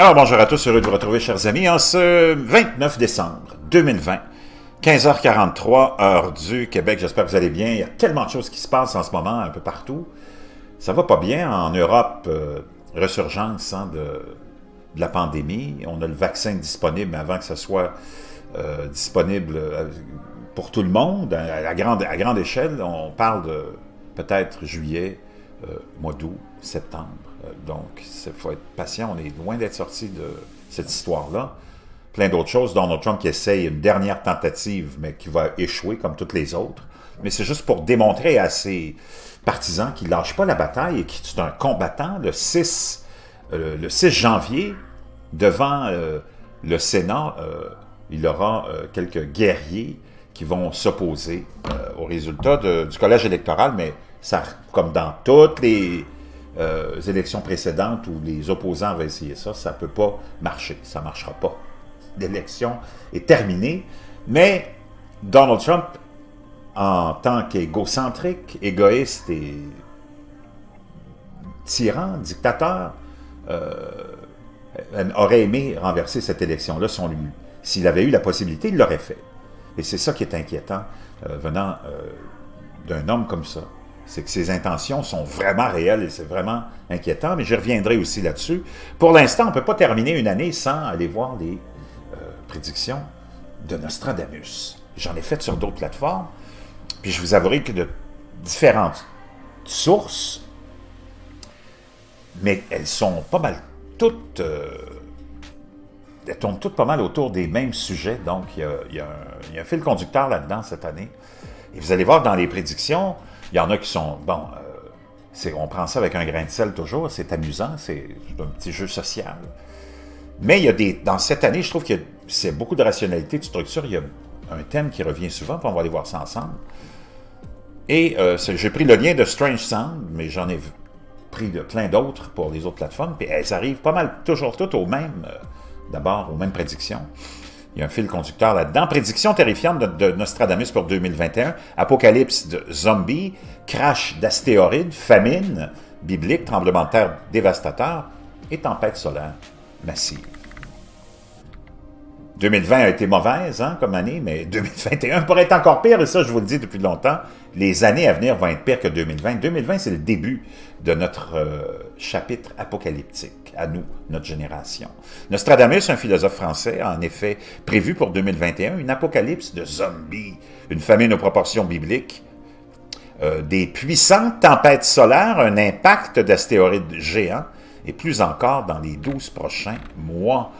Alors bonjour à tous, heureux de vous retrouver chers amis en ce 29 décembre 2020, 15h43, heure du Québec. J'espère que vous allez bien. Il y a tellement de choses qui se passent en ce moment un peu partout. Ça va pas bien en Europe, euh, resurgence hein, de, la pandémie. On a le vaccin disponible, mais avant que ça soit euh, disponible euh, pour tout le monde, à, grande, à grande échelle, on parle de peut-être juillet, mois d'août, septembre. Donc, il faut être patient. On est loin d'être sorti de cette histoire-là. Plein d'autres choses. Donald Trump qui essaye une dernière tentative, mais qui va échouer comme toutes les autres. Mais c'est juste pour démontrer à ses partisans qu'il ne lâche pas la bataille et qu'il est un combattant. Le 6, euh, le 6 janvier, devant euh, le Sénat, euh, il aura quelques guerriers qui vont s'opposer aux résultats du collège électoral, mais ça, comme dans toutes les euh, élections précédentes où les opposants avaient essayé ça, ça ne peut pas marcher, ça ne marchera pas. L'élection est terminée, mais Donald Trump, en tant qu'égocentrique, égoïste et tyran, dictateur, euh, aurait aimé renverser cette élection-là s'il avait eu la possibilité, il l'aurait fait. Et c'est ça qui est inquiétant euh, venant d'un homme comme ça c'est que ses intentions sont vraiment réelles et c'est vraiment inquiétant, mais je reviendrai aussi là-dessus. Pour l'instant, on ne peut pas terminer une année sans aller voir les euh, prédictions de Nostradamus. J'en ai fait sur d'autres plateformes, puis je vous avouerai que de différentes sources, mais elles sont pas mal toutes... Euh, elles tournent toutes pas mal autour des mêmes sujets, donc il y a, il y a un fil conducteur là-dedans cette année. Et vous allez voir dans les prédictions, il y en a qui sont, bon, euh, on prend ça avec un grain de sel toujours, c'est amusant, c'est un petit jeu social. Mais il y a des, dans cette année, je trouve que c'est beaucoup de rationalité, de structure. Il y a un thème qui revient souvent, puis on va aller voir ça ensemble. Et euh, j'ai pris le lien de Strange Sound, mais j'en ai pris de plein d'autres pour les autres plateformes, puis elles arrivent pas mal, toujours toutes au même, euh, d'abord, aux mêmes prédictions. Il y a un fil conducteur là-dedans. Prédiction terrifiante de, Nostradamus pour 2021. Apocalypse de zombies, crash d'astéroïdes, famine biblique, tremblement de terre dévastateur et tempête solaire massive. 2020 a été mauvaise hein, comme année, mais 2021 pourrait être encore pire, et ça, je vous le dis depuis longtemps. Les années à venir vont être pires que 2020. 2020, c'est le début de notre euh, chapitre apocalyptique, à nous, notre génération. Nostradamus, un philosophe français, a en effet prévu pour 2021 une apocalypse de zombies, une famine aux proportions bibliques, euh, des puissantes tempêtes solaires, un impact d'astéroïdes géants, et plus encore dans les 12 prochains mois.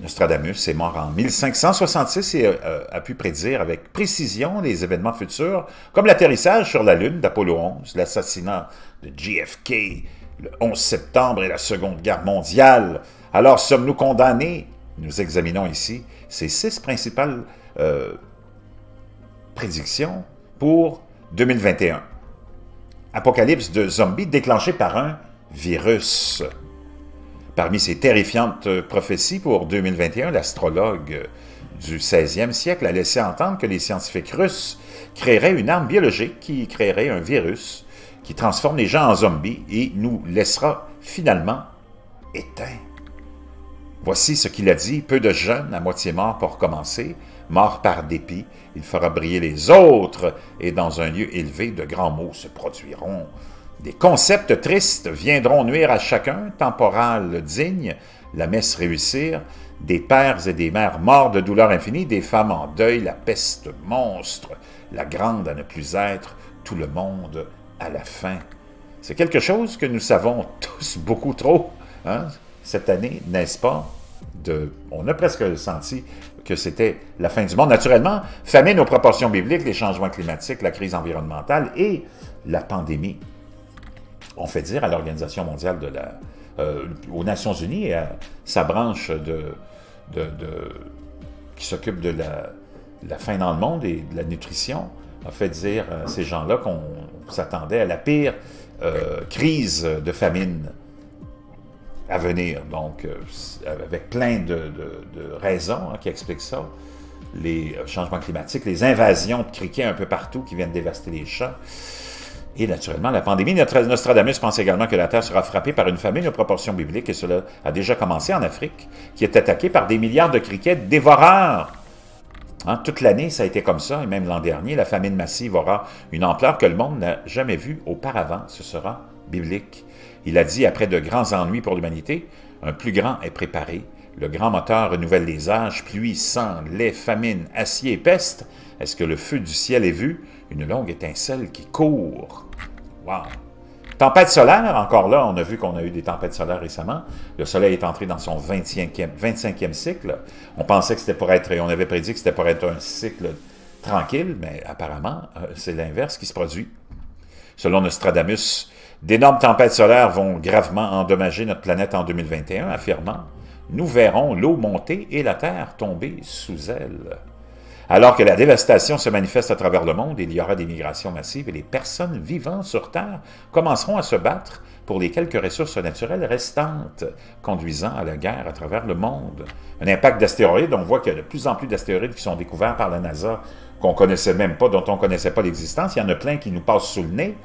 Nostradamus est mort en 1566 et euh, a pu prédire avec précision les événements futurs, comme l'atterrissage sur la Lune d'Apollo 11, l'assassinat de JFK le 11 septembre et la Seconde Guerre mondiale. Alors sommes-nous condamnés? Nous examinons ici ces six principales euh, prédictions pour 2021. Apocalypse de zombies déclenché par un virus. Parmi ces terrifiantes prophéties pour 2021, l'astrologue du 16e siècle a laissé entendre que les scientifiques russes créeraient une arme biologique qui créerait un virus qui transforme les gens en zombies et nous laissera finalement éteints. Voici ce qu'il a dit, peu de jeunes à moitié morts pour commencer, morts par dépit, il fera briller les autres, et dans un lieu élevé, de grands mots se produiront. Des concepts tristes viendront nuire à chacun, temporal digne, la messe réussir, des pères et des mères morts de douleur infinie, des femmes en deuil, la peste monstre, la grande à ne plus être, tout le monde à la fin. C'est quelque chose que nous savons tous beaucoup trop hein, cette année, n'est-ce pas? De, on a presque senti que c'était la fin du monde. Naturellement, famine aux proportions bibliques, les changements climatiques, la crise environnementale et la pandémie on fait dire à l'Organisation mondiale de la... Euh, aux Nations Unies et à sa branche qui s'occupe de la, faim dans le monde et de la nutrition, a fait dire à ces gens-là qu'on s'attendait à la pire euh, crise de famine à venir. Donc, euh, avec plein de, raisons hein, qui expliquent ça. Les changements climatiques, les invasions de criquets un peu partout qui viennent dévaster les champs Et naturellement, la pandémie, Nostradamus pense également que la Terre sera frappée par une famine de proportions bibliques, et cela a déjà commencé en Afrique, qui est attaquée par des milliards de criquets dévoreurs. Hein, toute l'année, ça a été comme ça, et même l'an dernier, la famine massive aura une ampleur que le monde n'a jamais vue auparavant. Ce sera biblique. Il a dit, après de grands ennuis pour l'humanité, un plus grand est préparé. Le grand moteur renouvelle les âges, pluie, sang, lait, famine, acier, peste. Est-ce que le feu du ciel est vu? Une longue étincelle qui court. Wow! Tempête solaire, encore là, on a vu qu'on a eu des tempêtes solaires récemment. Le Soleil est entré dans son 25e, 25e cycle. On pensait que c'était pour être, on avait prédit que c'était pour être un cycle tranquille, mais apparemment, euh, c'est l'inverse qui se produit. Selon Nostradamus, d'énormes tempêtes solaires vont gravement endommager notre planète en 2021, affirmant « Nous verrons l'eau monter et la Terre tomber sous elle ». Alors que la dévastation se manifeste à travers le monde, il y aura des migrations massives et les personnes vivant sur Terre commenceront à se battre pour les quelques ressources naturelles restantes, conduisant à la guerre à travers le monde. Un impact d'astéroïdes, on voit qu'il y a de plus en plus d'astéroïdes qui sont découverts par la NASA, qu'on connaissait même pas, dont on connaissait pas l'existence. Il y en a plein qui nous passent sous le nez.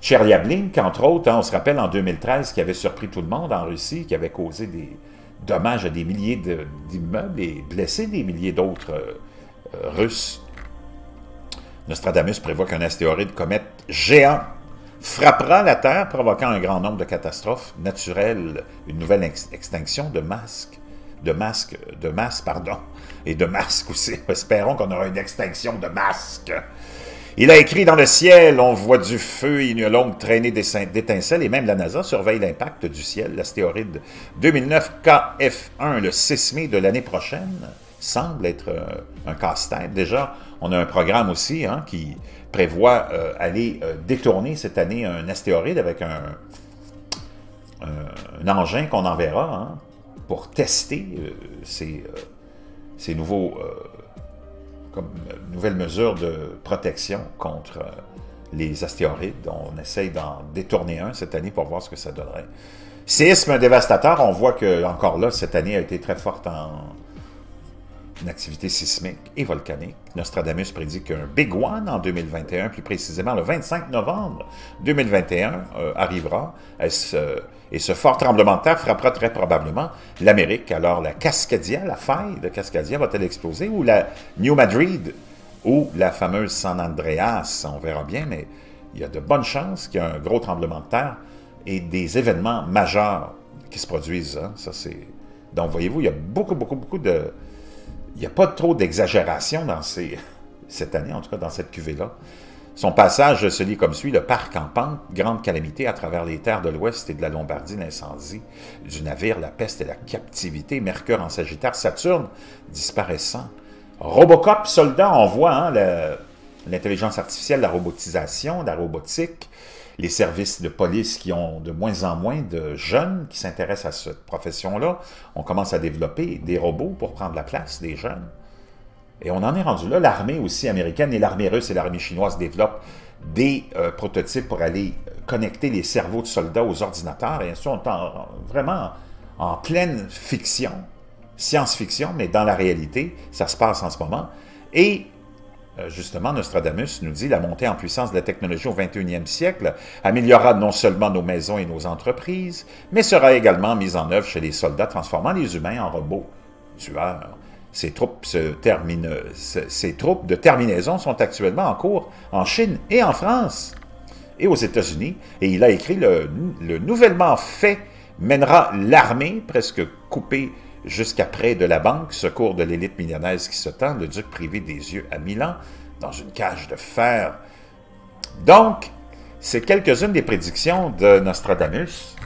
Chelyabinsk, entre autres, hein, on se rappelle en 2013, qui avait surpris tout le monde en Russie, qui avait causé des dommages à des milliers d'immeubles et blessé des milliers d'autres euh, euh, russe. Nostradamus prévoit qu'un astéroïde comète géant frappera la Terre, provoquant un grand nombre de catastrophes naturelles, une nouvelle extinction de masques, de masques, de masse, pardon, et de masques aussi. Espérons qu'on aura une extinction de masques. Il a écrit dans le ciel, on voit du feu une longue traînée d'étincelles, et même la NASA surveille l'impact du ciel. L'astéroïde 2009 KF1, le 6 mai de l'année prochaine, semble être euh, un casse-tête. Déjà, on a un programme aussi hein, qui prévoit euh, aller euh, détourner cette année un astéroïde avec un, engin qu'on enverra hein, pour tester ces, ces nouveaux, comme, nouvelles mesures de protection contre les astéroïdes. On essaye d'en détourner un cette année pour voir ce que ça donnerait. Séisme dévastateur, on voit que encore là, cette année a été très forte en, une activité sismique et volcanique. Nostradamus prédit qu'un Big One en 2021, plus précisément le 25 novembre 2021, euh, arrivera. et ce fort tremblement de terre frappera très probablement l'Amérique. Alors la Cascadia, la faille de Cascadia va-t-elle exploser ou la New Madrid ou la fameuse San Andreas, on verra bien, mais il y a de bonnes chances qu'il y ait un gros tremblement de terre et des événements majeurs qui se produisent. Hein. Ça, c'est... Donc, voyez-vous, il y a beaucoup, beaucoup, beaucoup de, il n'y a pas trop d'exagération dans cette année, en tout cas dans cette cuvée-là. Son passage se lit comme suit, le parc en pente, grande calamité à travers les terres de l'Ouest et de la Lombardie, l'incendie du navire, la peste et la captivité, Mercure en Sagittaire, Saturne disparaissant. Robocop, soldat, on voit hein, l'intelligence artificielle, la robotisation, la robotique, les services de police qui ont de moins en moins de jeunes qui s'intéressent à cette profession-là. On commence à développer des robots pour prendre la place des jeunes. Et on en est rendu là. L'armée aussi américaine et l'armée russe et l'armée chinoise développent des euh, prototypes pour aller connecter les cerveaux de soldats aux ordinateurs. Et ainsi, on est vraiment en pleine fiction, science-fiction, mais dans la réalité, ça se passe en ce moment. Et justement, Nostradamus nous dit la montée en puissance de la technologie au 21e siècle améliorera non seulement nos maisons et nos entreprises, mais sera également mise en œuvre chez les soldats, transformant les humains en robots tueurs. Ces troupes, ces troupes de terminaison sont actuellement en cours en Chine et en France et aux États-Unis, et il a écrit le nouvellement fait mènera l'armée, presque coupée jusqu'à près de la banque, secours de l'élite milannaise qui se tend, le duc privé des yeux à Milan, dans une cage de fer. Donc, c'est quelques-unes des prédictions de Nostradamus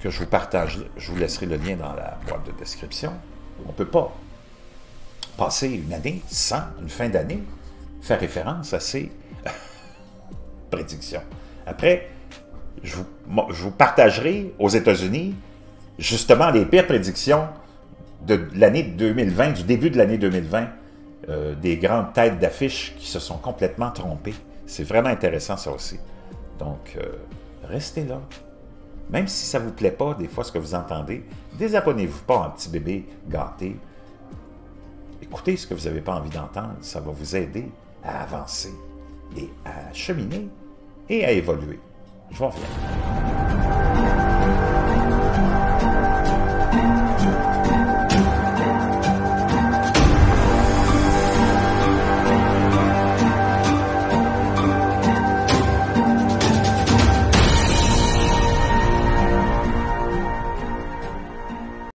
que je vous partage. Je vous laisserai le lien dans la boîte de description. On ne peut pas passer une année sans, une fin d'année, faire référence à ces prédictions. Après, je vous partagerai aux États-Unis justement les pires prédictions de l'année 2020, du début de l'année 2020, euh, des grandes têtes d'affiches qui se sont complètement trompées. C'est vraiment intéressant ça aussi. Donc, euh, restez là. Même si ça ne vous plaît pas, des fois, ce que vous entendez, désabonnez-vous pas en petit bébé gâté. Écoutez ce que vous n'avez pas envie d'entendre, ça va vous aider à avancer. et à cheminer et à évoluer. Je vous reviens.